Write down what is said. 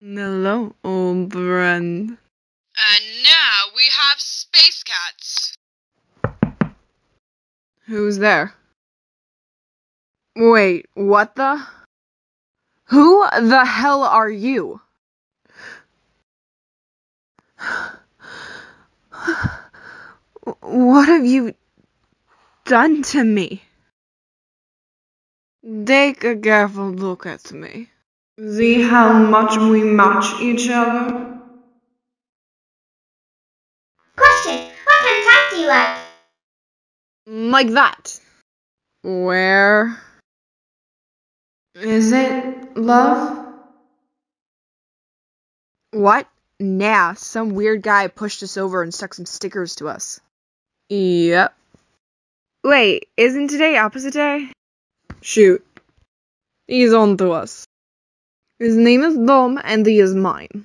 Hello, old friend. And now we have Space Cats. Who's there? Wait, what the? Who the hell are you? What have you done to me? Take a careful look at me. See how much we match each other? Question. What kind of cat do you like? Like that. Where is it, love? What? Nah, some weird guy pushed us over and stuck some stickers to us. Yep. Wait, isn't today opposite day? Shoot. He's on to us. His name is Dom and he is mine.